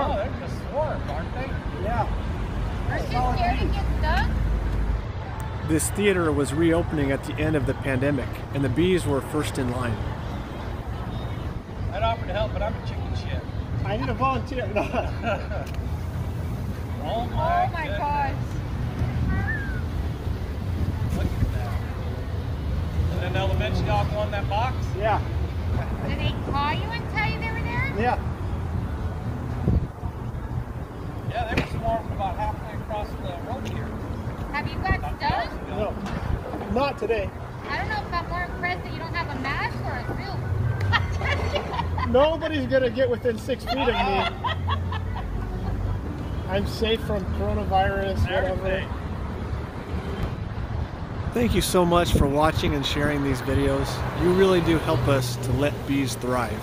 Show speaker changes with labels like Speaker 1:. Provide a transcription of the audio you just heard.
Speaker 1: it's just a
Speaker 2: Oh, they're just swarms, aren't they?
Speaker 1: Yeah.
Speaker 3: Aren't you scared to get stuck?
Speaker 4: This theater was reopening at the end of the pandemic, and the bees were first in line.
Speaker 2: I'd offer to help, but I'm a chicken shit.
Speaker 1: I need a volunteer. No.
Speaker 2: Oh, oh my,
Speaker 3: Oh my gosh.
Speaker 2: Look at that. And then they'll eventually all go that box?
Speaker 1: yeah.
Speaker 3: Did they call you and tell you they were there?
Speaker 1: Yeah.
Speaker 2: Yeah, they were swarmed about halfway across the road here.
Speaker 3: Have you got
Speaker 2: About
Speaker 3: stuck?
Speaker 2: miles ago.
Speaker 1: No. Not today.
Speaker 3: I don't know if I'm more impressed that you don't have a mask or a suit.
Speaker 1: Nobody's gonna get within six feet of me. I'm safe from coronavirus, whatever.
Speaker 2: Everything.
Speaker 4: Thank you so much for watching and sharing these videos. You really do help us to let bees thrive.